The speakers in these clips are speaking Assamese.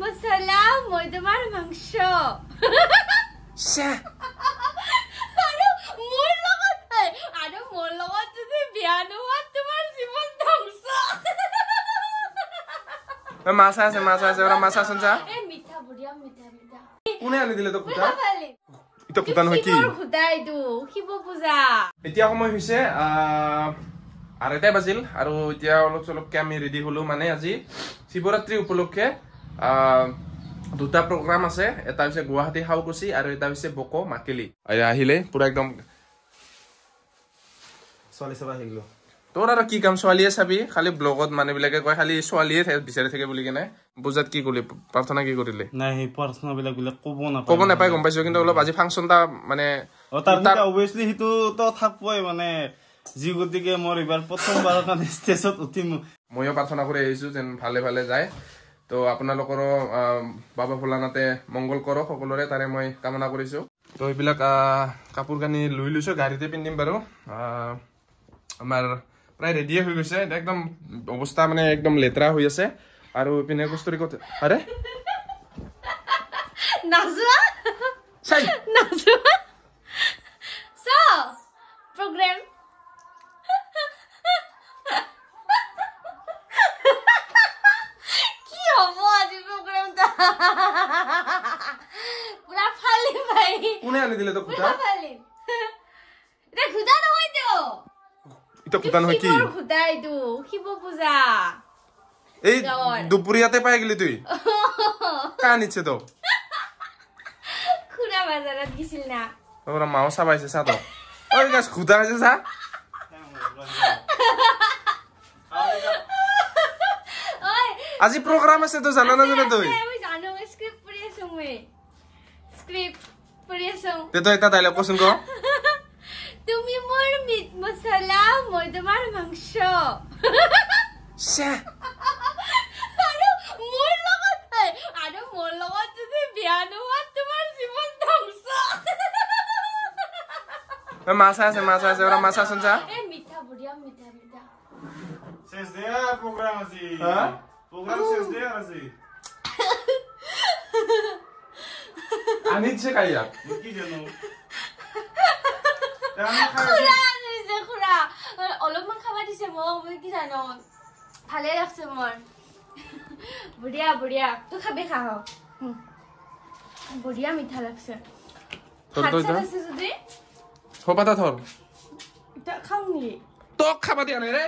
মছলা মই তোমাৰ মাংস শ্যাহ। আৰু মোৰ লগত এই, আৰু মোৰ লগত যদি বিয়া নোহোৱা তোমাৰ জীৱন ধ্বংস ঐ, মাছ আছে মাছ আছে ওরা মাছ আছেন যা এই মিঠা বঢ়িয়া মিঠা মিঠা কোনে আনি দিলে নহয় কি শিৱৰ খুটা এইটো শিৱ পূজা এতিয়া সময় হৈছে আহ, আঢ়ৈটাই বাজিল আৰু এতিয়া অলপ চলপকে আমি ৰেডি হলো মানে আজি শিৱৰাত্ৰি উপলক্ষে দুটা প্ৰগ্ৰাম আছে এটা হৈছে গুৱাহাটী হাউকুচি আৰু এটা হৈছে বকো মাকেলি আহিলে পুৰা একদম ছোৱালী চাব আহিলো। তোৰ আৰু কি কাম ছোৱালীয়ে চাবি? খালি ব্লগত মানুহবিলাকে কয় খালি ছোৱালীয়ে বিচাৰি থাকে বুলি কেনে। পূজাত কি কৰিলি? প্ৰাৰ্থনা কি কৰিলে? নাই সেই প্ৰাৰ্থনা বিলাক ক'ব নাপায়। ক'ব নাপায় গম পাইছো কিন্তু অলপ আজি ফাংচন এটা মানে অভিয়াছলি সেইটোতো থাকবই মানে যি গতিকে মোৰ এইবাৰ প্ৰথমবাৰৰ কাৰণে ষ্টেজত উঠিম। ময়ো প্ৰাৰ্থনা কৰি আহিছো যেন ভালে ভালে যায়। তো আপোনালোকৰো বাবা ভোলানাথে মংগল কৰক সকলোৰে তাৰে মই কামনা কৰিছো। তো এইবিলাক কাপোৰ কানি লৈ লৈছো গাড়ীতে পিন্ধিম বাৰু। আমাৰ প্ৰায় ৰেডিয়ে হৈ গৈছে। একদম অৱস্থা মানে একদম লেতেৰা হৈ আছে। আৰু ইপিনে কস্তুৰি ক'ত আৰে? নাযোৱা চাই। নাযোৱা প্ৰগ্ৰেম কি হ'ব আজি প্ৰগ্ৰেমটা পুৰা ফালিম ভাই কোনে আনি দিলে তোক পুৰা খুটা ফালিম এতিয়া খুটা নহয়তো এতিয়া খুটা নহয় কি এইটো শিৱ পূজা এই গাঁৱৰ। দুপৰীয়াতে পাই গেলি তুই কা আনিছে তো খুৰা বাজাৰত গেছিল না তোৰ মাও চাবাইছে চা তো ঐ গাছ হৈছে চা ঐ আজি প্ৰগ্ৰাম আছে তো জানা নাজানা তই আছে, মই জানো স্ক্ৰিপ্ট পঢ়ি আছো মই স্ক্ৰিপ্ট পঢ়ি আছো তে তই এটা ডাইলগ কচোন ক তুমি মোৰ মিট মছলা মই তোমাৰ মাংস শ্যাহ। আৰু মোৰ লগত এই, আৰু মোৰ লগত যদি বিয়া নোহোৱা তোমাৰ জীৱন ধ্বংস ঐ, মাছ আছে মাছ আছে ওৰা মাছ আছেন যা এই মিঠা বঢ়িয়া মিঠা মিঠা শেষ দেয়াৰ প্ৰগ্ৰাম আজি হা? প্ৰগ্ৰাম শেষ দেয়াৰ আজি আনিছে কাইয়া মই কি জানো তে আমি খাই আছো। খুৰা আনিছে খুৰা। অলপমান খাবা দিছে মোক মই কি জানো। ভালে লাগছে মোৰ। বঢ়িয়া বঢ়িয়া। তুই খাবি খা হ। হুম। বঢ়িয়া মিঠা লাগছে। তোৰ ভাত তো চাত এতিয়া আছে যদি? হপাতা থর এতিয়া খাওঁ নেকি? তোক খাবা দিয়া নাই রে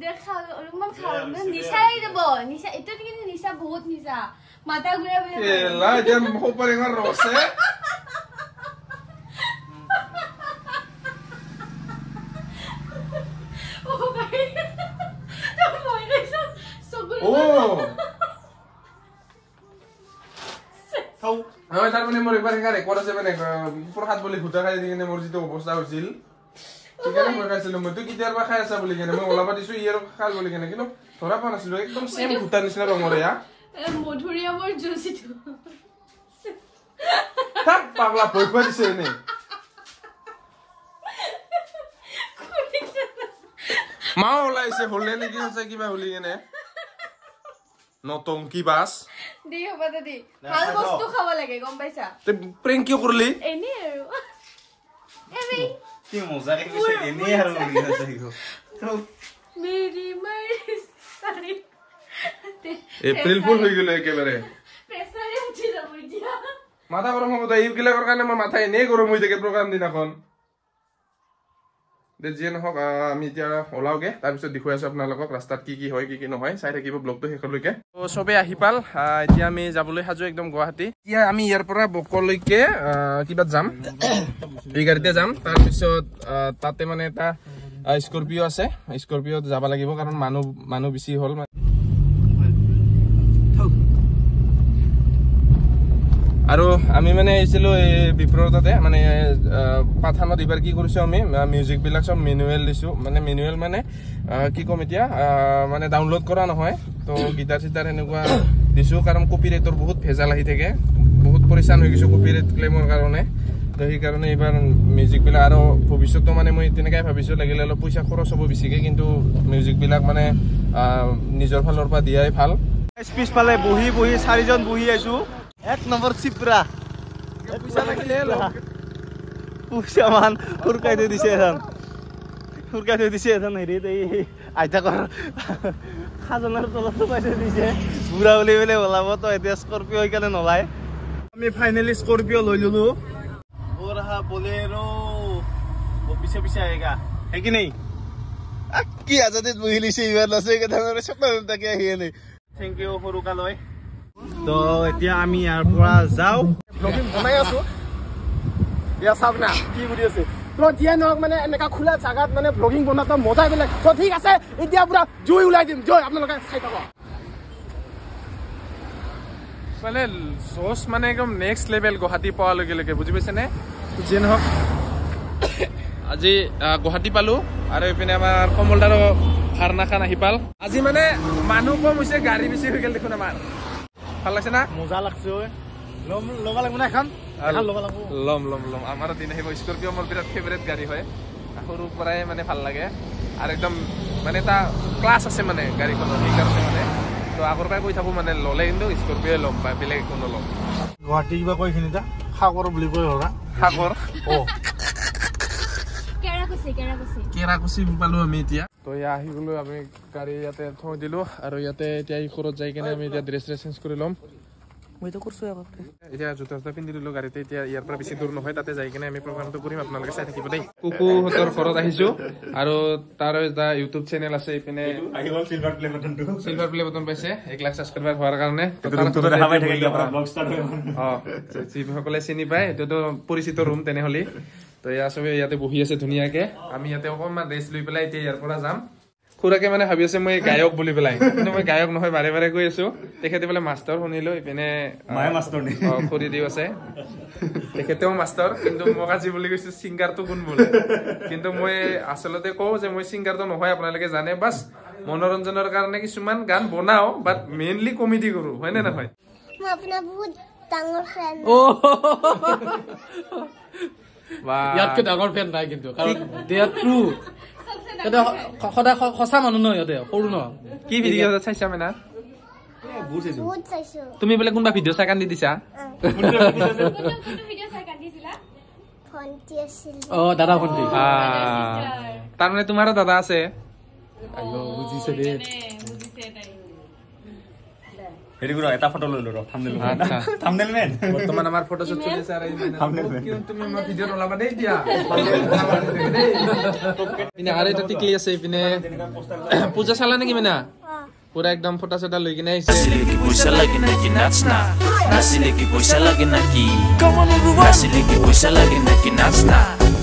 দে খাওঁ অলপমান খাওঁ। দে, মানে দে, নিচা আহি যাব নিচা এইটো কিন্তু নিচা বহুত নিচা। মাথা ঘূৰা খাওঁ। হয় তার মানে মোর একবার এঙার রেকর্ড আছে মানে প্রসাদ বলি ঘুটা খাই দি কেনে মোর যেটো অবস্থা হৈছিল সেইকাৰণে মই খাইছিলো। মই তুই কেতিয়াৰ পৰা খাই আছা বুলি কেনে মই ওলাব দিছো ইয়াৰ খাল বুলি কেনে কিন্তু ধৰা পোৱা নাছিলো। একদম চেম ঘুটাৰ নিচিনা ৰঙৰ এয়া। মধুৰিআমৰ জুচ এইটো। থাক পাগলা ভয় খুৱাই দিছে এনেই মাও ওলাইছে হলে নেকি হৈছে কিবা হলি কেনে। নটংকি বাছ। দেই হ'ব দে। দেই দে, ভাল খাই বস্তু লওঁ। খাব লাগে গম পাইছা? তই প্ৰেংক কিয় কৰিলি? এনেই আৰু। এনেই কি মজাকে কৈছে এনেই আৰু লাগি আছে এইটো। খাওঁ। মেৰি মাৰি চাৰি। এপ্ৰিল ফুল হৈ গ'লো একেবাৰে। প্ৰেছাৰে উঠি যাব এতিয়া। মাথা গৰম হ'ব এইবিলাকৰ কাৰণে মই মাথা এনেই গৰম হৈ থাকে প্ৰগ্ৰাম দিনাখন। যিয়ে নহওক আমি এতিয়া ওলাওগে। তাৰপিছত দেখুৱাই আছো আপোনালোকক ৰাস্তাত কি কি হয় কি কি নহয়। চাই থাকিব ব্লগটো শেষলৈকে। ত' চবে আহি পাল। এতিয়া আমি যাবলৈ সাজু একদম গুৱাহাটী। এতিয়া আমি ইয়াৰ পৰা বকলৈকে কিবাত যাম। এই গাড়ীতে যাম। তাৰপিছত তাতে মানে এটা স্কৰপিঅ আছে। স্কৰপিঅত যাব লাগিব কাৰণ মানুহ মানুহ বেছি হ'ল। আৰু আমি মানে আহিছিলো এই বিপ্ৰৰ তাতে মানে পাঠানত এইবাৰ কি কৰিছো আমি মিউজিক বিলাক চব মেনুৱেল দিছো মানে মেনুৱেল মানে কি ক'ম এতিয়া মানে ডাউনলোড কৰা নহয় তো গিটাৰ চিটাৰ এনেকুৱা দিছো কাৰণ কপি ৰেটৰ বহুত ভেজাল আহি থাকে বহুত পৰিচান হৈ গৈছো কপি ৰেট ক্লেইমৰ কাৰণে তো সেইকাৰণে এইবাৰ মিউজিক বিলাক আৰু ভৱিষ্যতো মানে মই তেনেকাই ভাবিছো লাগিলে অলপ পইচা খৰচ হ'ব বেছিকে কিন্তু মিউজিক বিলাক মানে নিজৰ ফালৰ পৰা দিয়াই ভাল। পিছফালে বহি বহি চাৰিজন বহি আছো। এক নম্বৰ চিপৰা পইচা মান সুৰকাই থৈ দিছে এখন সুৰকাই থৈ দিছে এখন হেৰিত এই আইতাকৰ খাজনাৰ তলতো পাই থৈ দিছে বুঢ়া বুলি পেলাই ওলাব তো এতিয়া স্কৰপিঅ সেইকাৰণে নলায় আমি ফাইনেলি স্কৰপিঅ লৈ ললো বৰহা বলেৰো পিছে পিছে আহেগা হে কি নেই কি আজাদিত বহি লৈছে ইমান আছে তাকে আনে থেংক ইউ সৰু কালৈ তো এতিয়া আমি ইয়াৰ পৰা যাওঁ। ব্লগিং বনাই আছো। এয়া চাওক না কি কৰি আছে। তো যিয়ে নহওক মানে এনেকা খোলা জাগাত মানে ব্লগিং বনোৱাটো মজাই বেলেগ। তো ঠিক আছে এতিয়া পুৰা জুই ওলাই দিম। জয় আপোনালোকে চাই থাকক মানে জচ মানে একদম নেক্সট লেভেল গুৱাহাটী পোৱাৰ লগে লগে বুজি পাইছেনে যিয়ে নহওক আজি গুৱাহাটী পালো আৰু এইপিনে আমাৰ কমলদাৰো ভাৰনাখান আহি পাল। আজি মানে মানুহ কম হৈছে গাড়ী বেছি হৈ গ'ল দেখোন আমাৰ। ভাল লাগছে না? মজা লাগছে ঐ। ল'ম ল'ব লাগিব না এখন? ল'ম ল'ম ল'ম। আমাৰো দিন আহিব স্কৰপিঅ' মোৰ বিৰাট ফেভৰেট গাড়ী হয়। সৰুৰ পৰাই মানে ভাল লাগে। আৰু একদম মানে এটা ক্লাছ আছে মানে গাড়ীখনৰ সেইকাৰণে মানে। তো আগৰ পৰাই কৈ থাকোঁ মানে ল'লে কিন্তু স্কৰপিঅ'ই ল'ম বা বেলেগ একো নল'ম। গুৱাহাটী কিবা কয় এইখিনিতে? সাগৰ বুলি কয় সাগৰ? অ' কেৰাকুচি। পালো আমি এতিয়া। তো এয়া আহি গলো আমি গাড়ী ইয়াতে থৈ দিলো আৰু ইয়াতে এতিয়া এই ঘৰত যাই কিনে আমি এতিয়া ড্ৰেছ ড্ৰেছ চেঞ্জ কৰি ল'ম। এতিয়া জোতা চোতা পিন্ধি দিলো গাড়ীতে এতিয়া ইয়াৰ পৰা বেছি দূৰ নহয় তাতে যাই কিনে আমি প্ৰগ্ৰামটো কৰিম আপোনালোকে চাই থাকিব দেই। কুকুহঁতৰ ঘৰত আহিছো আৰু তাৰ এটা ইউটিউব চেনেল আছে এইপিনে আহি গ'ল চিলভাৰ প্লে বাটনটো চিলভাৰ প্লে বটন পাইছে এক লাখ ছাবস্ক্ৰাইবাৰ হোৱাৰ কাৰণে। তো তাৰ ৰুমটোতো দেখা পাই থাকে ইয়াৰ পৰা ব্লগ ষ্টাৰ্ট হৈ গ'ল অ যিসকলে চিনি পায় এইটোতো পৰিচিত ৰুম তেনেহ'লে তো এয়া চবে ইয়াতে বহি আছে ধুনীয়াকে। আমি ইয়াতে অকণমান ৰেষ্ট লৈ পেলাই এতিয়া ইয়াৰ পৰা যাম। খুৰাকে মানে ভাবি আছে মই গায়ক বুলি পেলাই। কিন্তু মই গায়ক নহয় বাৰে বাৰে গৈ আছো। তেখেতে বোলে মাষ্টৰ শুনিলো ইপিনে মায়ে মাষ্টৰ নি। অ, খুৰী দিও আছে। তেখেতেও মাষ্টৰ কিন্তু মোক আজি বুলি কৈছে ছিংগাৰটো কোন বোলে? কিন্তু মই আচলতে কওঁ যে মই ছিংগাৰটো নহয় আপোনালোকে জানে। বাছ মনোৰঞ্জনৰ কাৰণে কিছুমান গান বনাও বাট মেইনলি কমেডি কৰো হয় নে নহয় ইয়াতকে ডাঙৰ ফেন নাই কিন্তু কাৰণ দে আৰ ট্ৰু সিহঁতে সদায় সঁচা মানুহ ন সিহঁতে সৰু ন। কি ভিডিঅ' চাইছা মেনা তুমি বোলে কোনোবা ভিডিঅ' চাই কান্দি দিছা? অ। দাদা ভণ্টি। তাৰমানে তোমাৰো দাদা আছে। বুজিছে দেই। হেৰি কৰোঁ এটা ফটো লৈ লওঁ থামনেল আচ্ছা। থামনেল মেন বৰ্তমান আমাৰ ফটোশ্বুট চলি আছে আৰু এই মানে- তুমি আমাৰ ভিডিঅ'ত ওলাবা দেই এতিয়া ইপিনে আৰু এটা টিকলি আছে ইপিনে পূজা চালা নেকি মেনা পুৰা একদম ফটা চটা লৈ কিনে আহিছে Nasile que puxa lagi naki natsna Nasile que puxa lagi naki Nasile que puxa lagi naki natsna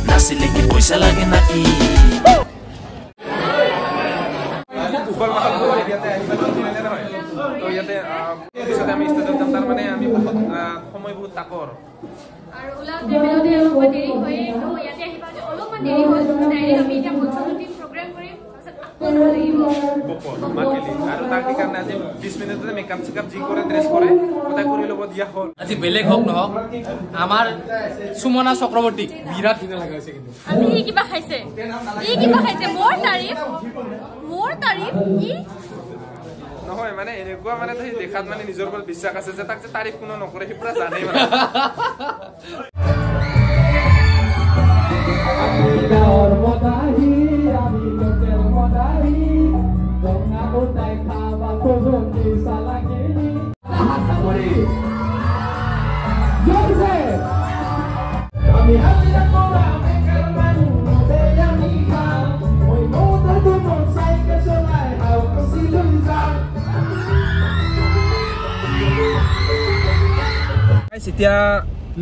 Nasile que puxa lagi naki উখল মাখল কৰি ইয়াতে আহি পালো হয়নে নহয় তো ইয়াতে আহ, পিছতে আমি ষ্টেজত যাম তাৰ মানে আমি বহুত আহ, তাকৰ আৰু ওলাওঁতে মেলাওঁতে অলপমান দেৰি হয়ে তো ইয়াতে আহি পাওঁতে অলপমান দেৰি হ'ল ডাইৰেক্ট আমি এতিয়া উঠিম প্ৰগ্ৰেম কৰিম। আৰু আজি কৰে কৰে কৰি বেলেগ হওক নহওক আমাৰ সুমনা চক্ৰৱৰ্তীক বিৰাট ধুনীয়া লগা হৈছে কিন্তু। কিবা খাইছে? ই কিবা খাইছে? মোৰ তাৰিফ মোৰ তাৰিফ ই নহয় মানে এনেকুৱা মানে সি দেখাত মানে নিজৰ ওপৰত বিশ্বাস আছে যে তাক যে তাৰিফ কোনো নকৰে সি পুৰা জানেই মানে। Guys, এতিয়া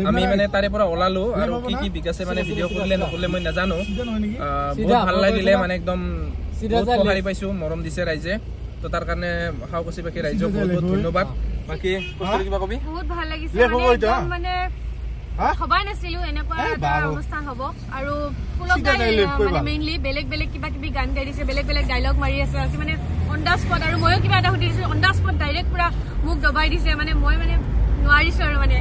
আমি মানে তাৰে পৰা ওলালো আৰু কি কি বিকাশে মানে ভিডিঅ' কৰিলে নকৰিলে মই নাজানো। বহুত ভাল লাগিলে মানে একদম বহুত সঁহাৰি পাইছো মৰম দিছে ৰাইজে। তো তাৰ কাৰণে ৰাইজক বহুত বহুত ধন্যবাদ। বাকী কিবা কবি? বহুত ভাল লাগিছে লে, মানে ক'ব এতিয়া। একদম মানে ভবাই নাছিলো এনেকুৱা এটা অনুষ্ঠান হ'ব। আৰু পুলক চিধা দাই dialogue মানে কৰিবা। মেইনলি বেলেগ বেলেগ কিবা কিবি গান গাই দিছে বেলেগ বেলেগ ডাইলগ মাৰি আছে। আৰু মানে অন দা স্পট আৰু ময়ো কিবা এটা সুধি দিছো অন দা স্পট ডাইৰেক্ট পুৰা মোক দবাই দিছে। মানে মই মানে নোৱাৰিছো আৰু মানে।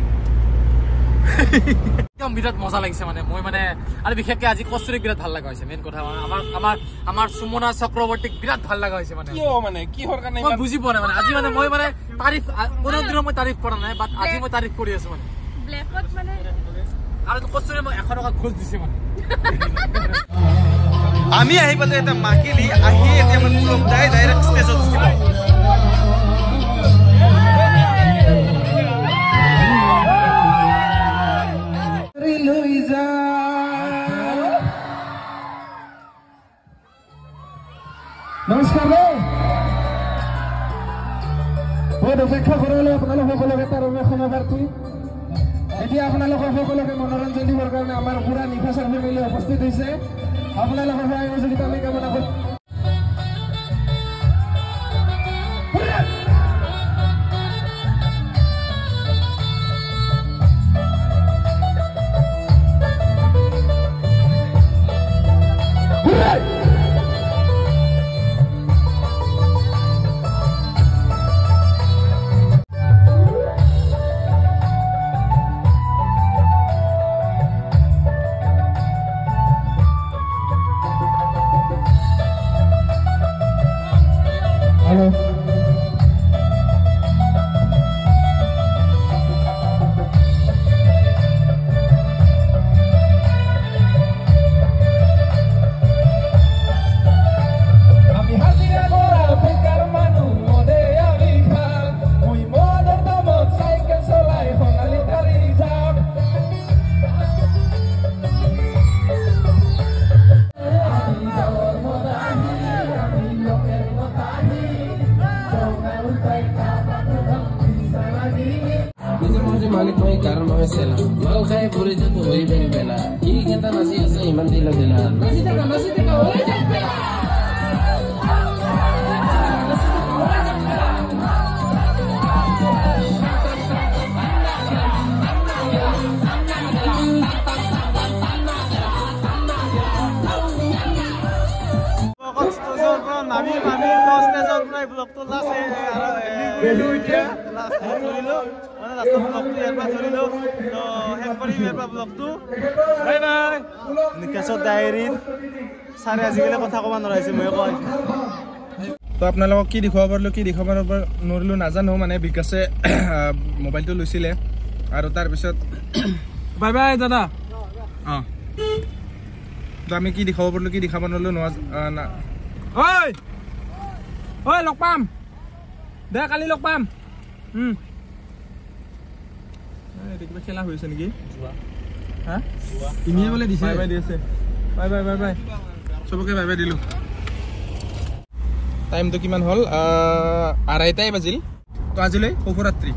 একদম বিৰাট মজা লাগিছে মানে। মই মানে আৰু বিশেষকে আজি কচুৰিক বিৰাট ভাল লগা হৈছে মেইন কথা। মানে আমাৰ আমাৰ আমাৰ সুমনা চক্ৰৱৰ্তীক বিৰাট ভাল লগা হৈছে মানে। কিয় মানে? কিহৰ কাৰণে মই বুজি পোৱা নাই মানে। আজি মানে মই মানে তাৰিফ কোনো দিনত মই তাৰিফ কৰা নাই বাট আজি মই তাৰিফ কৰি আছো মানে। ব্লেকত মানে আৰু কচুৰে মোক এশ টকা ঘোচ দিছে মানে। আমি আহি পালো এটা মাকিলি আহি এতিয়া মানে দাই ডাইৰেক্ট ষ্টেজত উঠিব। অপেক্ষা কৰালে আপোনালোক সকলোকে তাৰ বাবে ক্ষমা প্ৰাৰ্থী এতিয়া আপোনালোকৰ সকলোকে মনোৰঞ্জন দিবৰ কাৰণে আমাৰ পুৰা নিশাচৰ ফেমিলি উপস্থিত হৈছে আপোনালোকৰ সহায় সহযোগিতা আমি কামনা কৰোঁ মালিক মই কাৰণ মই চেলা মাল খাই পৰি যাব হৈ বেল বেলা কি কেইটা নাচি আছে ইমান দিলা দিলা নাচি থাকা নাচি থাকা হৈ যাক বেলা ষ্টেজৰ পৰা নামি নামি তো ষ্টেজৰ পৰা লাষ্ট মানে ব্লগটো ইয়াৰ পৰা তো শেষ কৰিম ইয়াৰ পৰা ব্লগটো বাই বাই নিকেশৰ ডায়েৰীত ছাৰে আজিকালি কথা ক'ব নোৱাৰিছে মই কয় তো আপোনালোকক কি দেখুৱাব পাৰিলোঁ কি দেখুৱাব নোৱাৰিলোঁ নাজানো মানে বিকাশে মোবাইলটো লৈছিলে আৰু তাৰপিছত বাই বাই দাদা। অঁ। তো আমি কি দেখুৱাব পাৰিলোঁ কি দেখাব নোৱাৰিলোঁ নোৱা ঐ! ঐ লগ পাম। দে কালি লগ পাম। কিবা খেলা হৈ আছে নেকি হা? তুমিয়ে বোলে দিছে। বাই বাই দি আছে। Bye bye bye bye. চবকে বাই বাই দিলোঁ টাইমটো কিমান হ'ল? আঢ়াইটাই বাজিল। তো আজিলৈ শুভৰাত্ৰি।